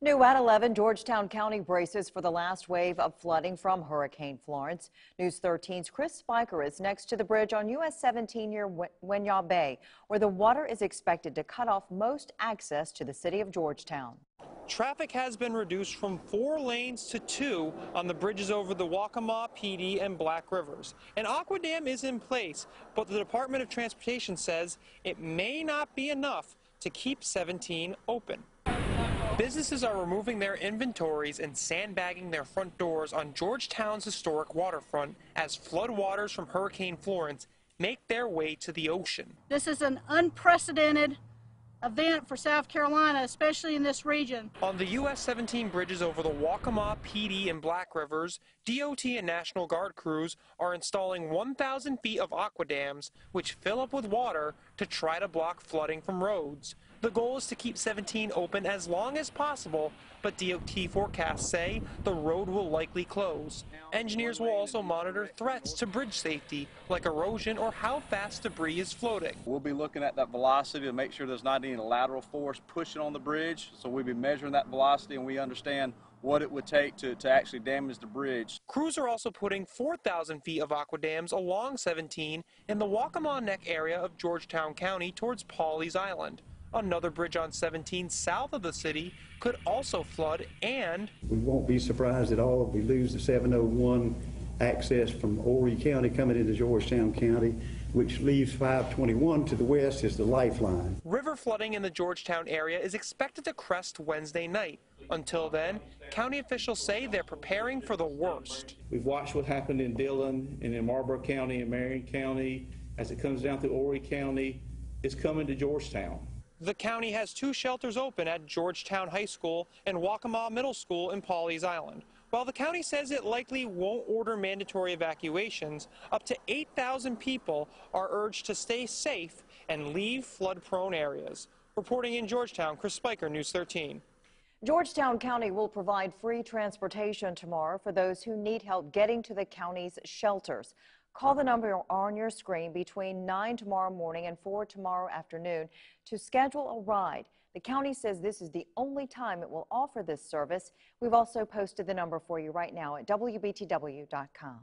New at 11, Georgetown County braces for the last wave of flooding from Hurricane Florence. News 13's Chris Spiker is next to the bridge on US 17 near Winyah Bay, where the water is expected to cut off most access to the city of Georgetown. Traffic has been reduced from four lanes to two on the bridges over the Waccamaw, Pee Dee, and Black Rivers. An aqua dam is in place, but the Department of Transportation says it may not be enough to keep 17 open. Businesses are removing their inventories and sandbagging their front doors on Georgetown's historic waterfront as floodwaters from Hurricane Florence make their way to the ocean. This is an unprecedented event for South Carolina, especially in this region. On the US 17 bridges over the Waccamaw, Pee Dee, and Black Rivers, DOT and National Guard crews are installing 1,000 feet of aqua dams, which fill up with water to try to block flooding from roads. The goal is to keep 17 open as long as possible, but DOT forecasts say the road will likely close. Engineers will also monitor threats to bridge safety, like erosion or how fast debris is floating. We'll be looking at that velocity to make sure there's not any lateral force pushing on the bridge, so we'll be measuring that velocity and we understand what it would take to, to actually damage the bridge. Crews are also putting 4,000 feet of aqua dams along 17 in the Waccamaw Neck area of Georgetown County towards Pawleys Island. Another bridge on 17 south of the city could also flood and we won't be surprised at all if we lose the 701 access from Horry County coming into Georgetown County, which leaves 521 to the west as the lifeline. River flooding in the Georgetown area is expected to crest Wednesday night. Until then, county officials say they're preparing for the worst. We've watched what happened in Dillon and in Marlboro County and Marion County. As it comes down through Horry County, it's coming to Georgetown. The county has two shelters open at Georgetown High School and Waccamaw Middle School in Pawleys Island. While the county says it likely won't order mandatory evacuations, up to 8,000 people are urged to stay safe and leave flood-prone areas. Reporting in Georgetown, Chris Spiker, News 13. Georgetown County will provide free transportation tomorrow for those who need help getting to the county's shelters. Call the number on your screen between 9 tomorrow morning and 4 tomorrow afternoon to schedule a ride. The county says this is the only time it will offer this service. We've also posted the number for you right now at WBTW.com.